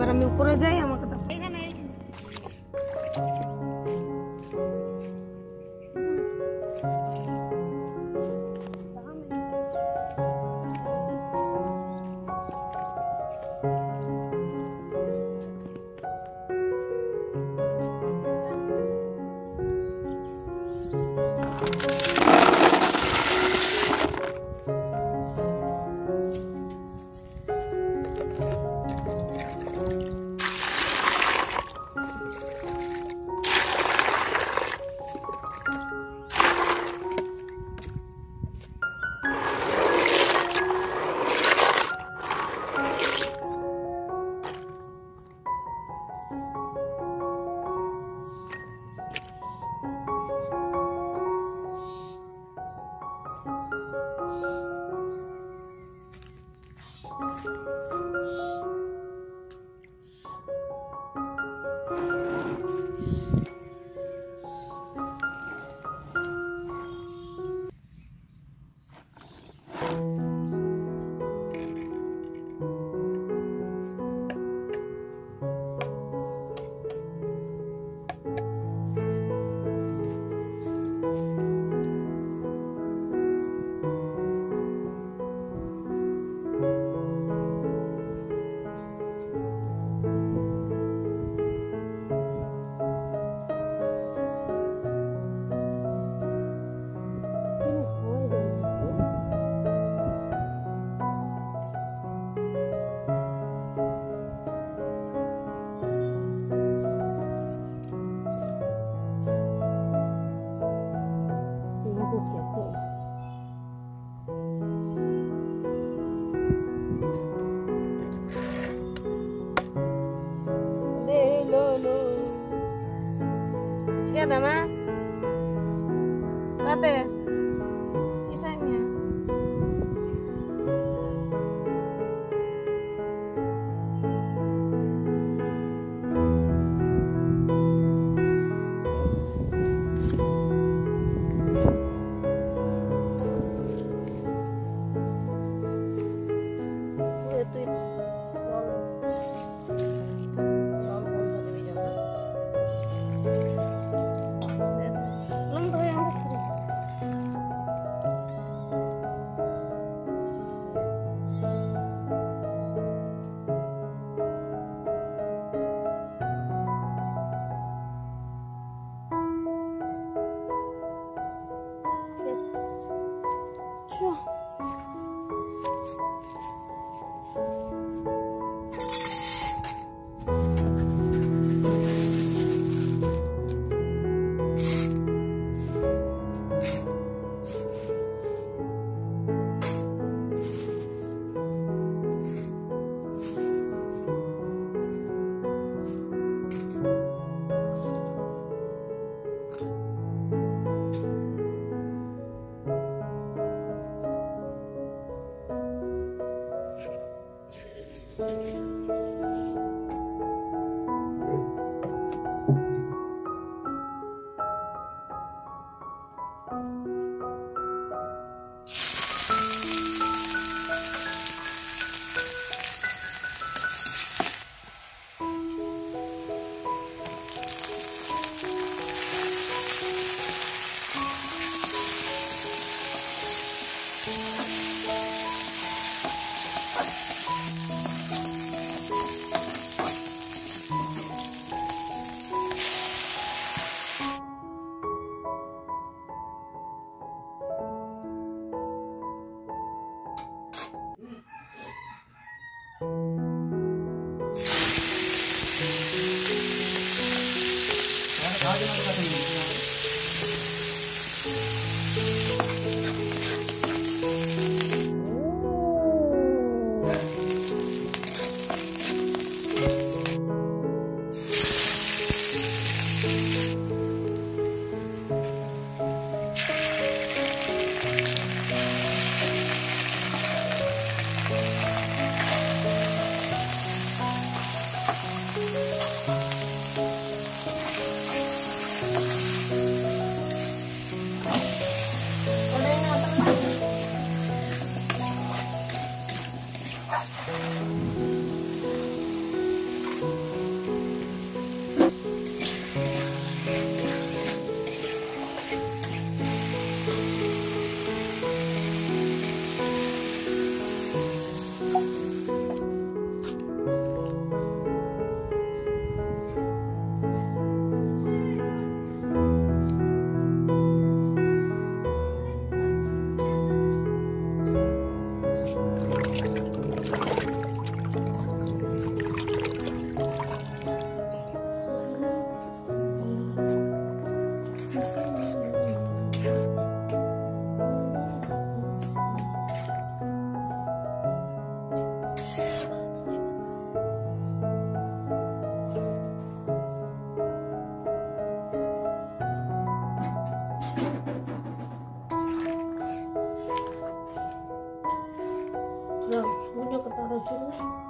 এবার আমি উপরে যাই আমাকে 不点对了累了喽亲爱的妈妈宝知道他的名字啊 到了今天。